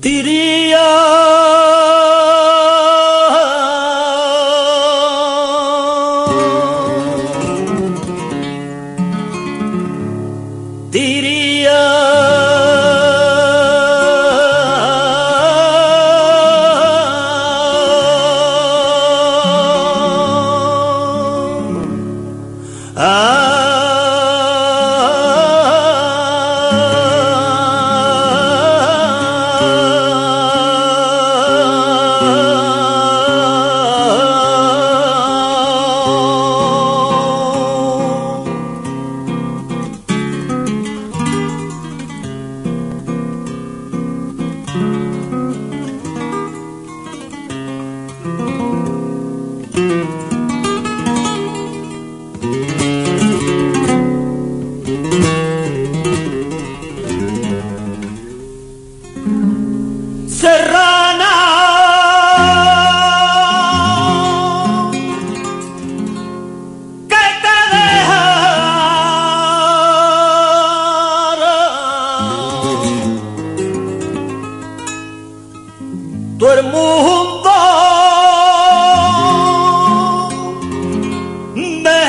diría todo el mundo me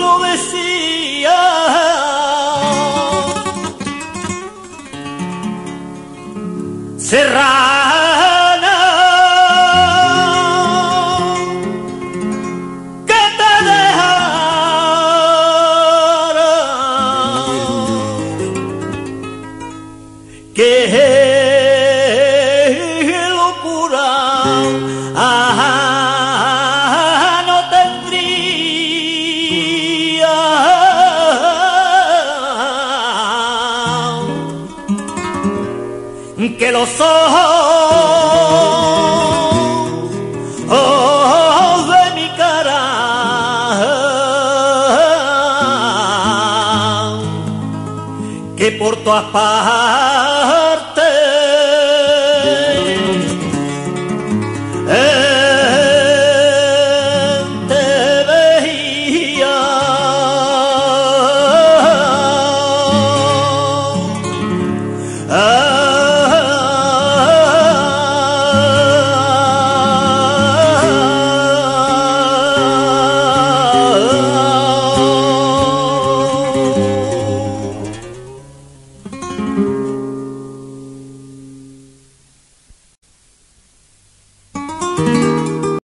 lo decía. Cerrar. ah, no tendría. Que los ojos de mi cara que por todas partes